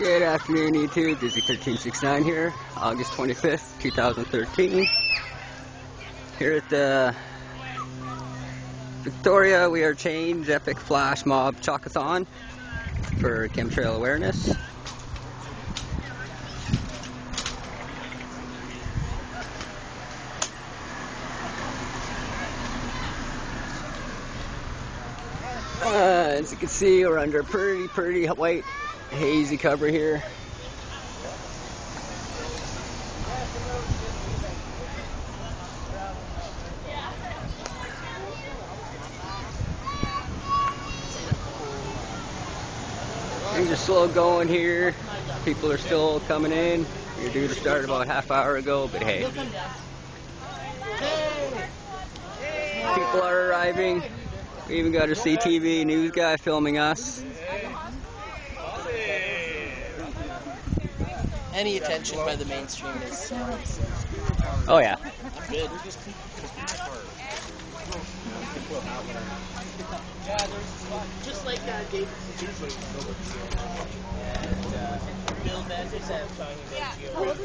Good afternoon, YouTube. Dizzy1369 here, August 25th, 2013. Here at the Victoria We Are Change Epic Flash Mob Chalkathon for chemtrail awareness. Uh, as you can see, we're under pretty, pretty white, hazy cover here. Things are slow going here. People are still coming in. You're due to start about half hour ago, but hey. People are arriving. We even got a CTV news guy filming us. Any attention by the mainstream is Oh yeah. good. Just like uh, David and uh, Bill Bendis have talking about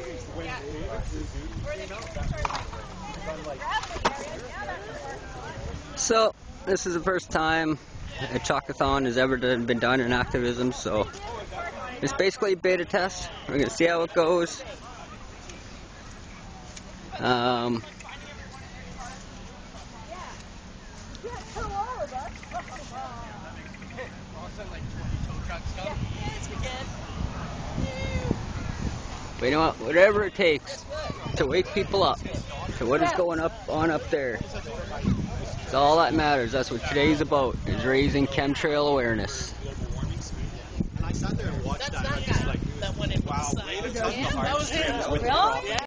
So, this is the first time a Chalkathon has ever been done in activism, so it's basically a beta test. We're going to see how it goes. Um, but you know what? Whatever it takes to wake people up to what is going up on up there. It's all that matters. That's what today's about, is raising chemtrail awareness. And I sat there and watched That's that. that and I just guy like, that went in wow, with the way to sign. touch the Yeah, heartstrings that was with him. the Really? problem.